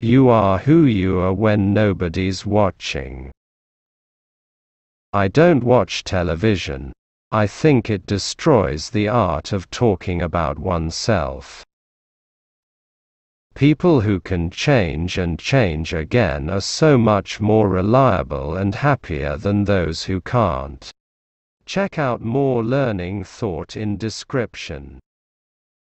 You are who you are when nobody's watching. I don't watch television. I think it destroys the art of talking about oneself. People who can change and change again are so much more reliable and happier than those who can't. Check out more learning thought in description.